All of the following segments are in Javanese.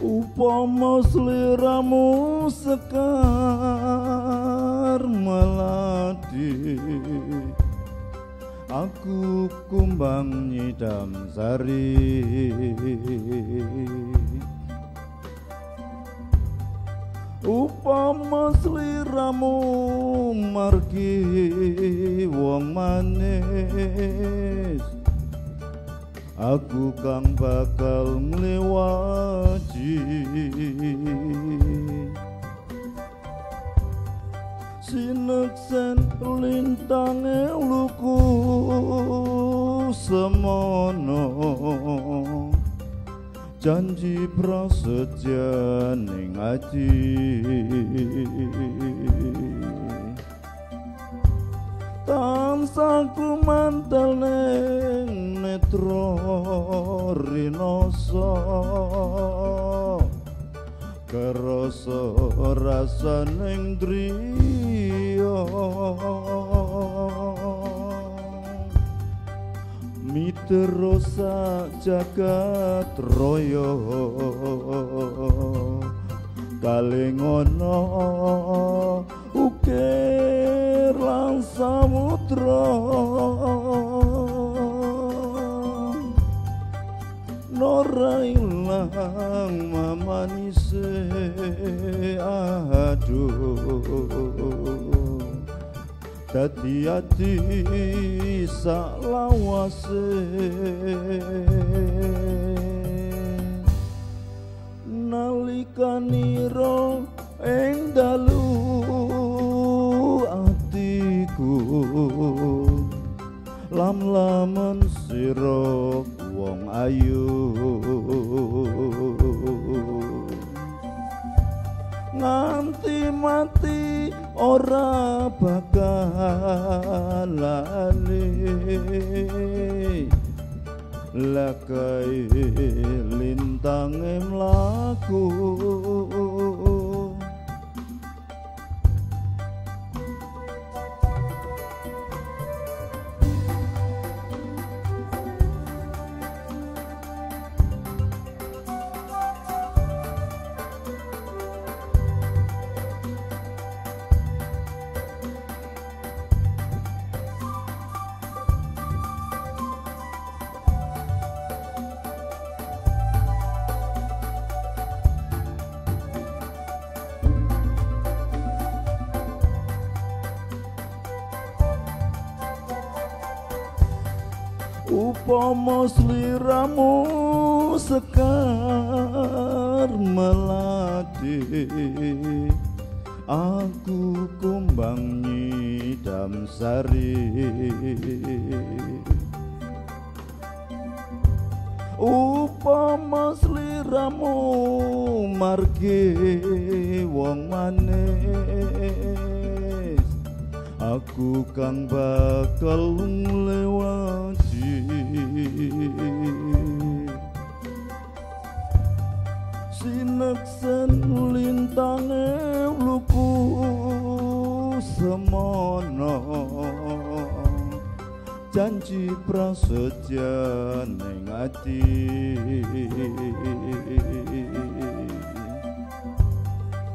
upama sliramu sekar melati. Aku kumbang nyidam sari. Upama sliramu margi wong manis aku kang bakal ngliwati sineksen lintange luku semono. Janji prasetya ning ati. Tansah kumantel netra rinoso kerasa rasaning driya miterosa jagat raya kalengono ukir lan samudra Nora ilang mamanise aduh dadi ati salawase nalikaniro ing dalu atiku lam-lamen sira wong ayu. Nganti mati ora bakal lali. Lakai lintang mlaku upama sliramu sekar melati. Aku kumbang nyidam sari. Upama sliramu margi wong manis. Aku kang bakal nglewati sineksen lintange luku semono janji prasetya ning ati.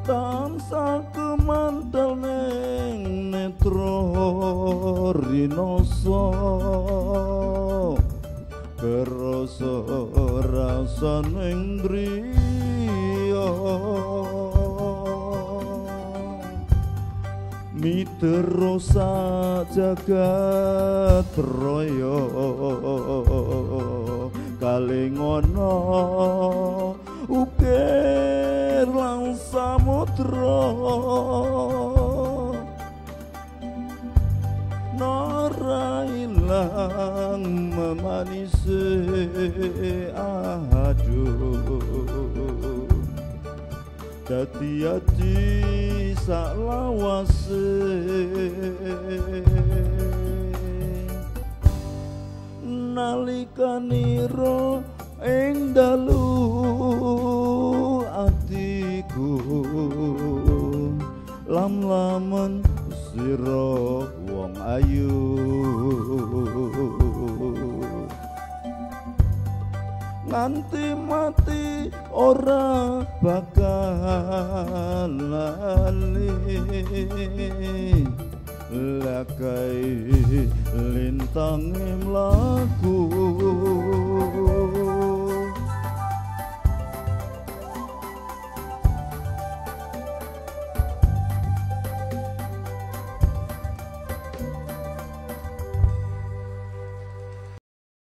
Tansah kemantel ning netra rinoso kerasa rasaning driya miterosa jagat raya. Kalengono ukir lang samudra. Nora ilang Dadi ati saklawase nalikaniro ing dalu atiku lam-lamen sira wong ayu. Nganti mati ora bakal lali lakai lintang mlaku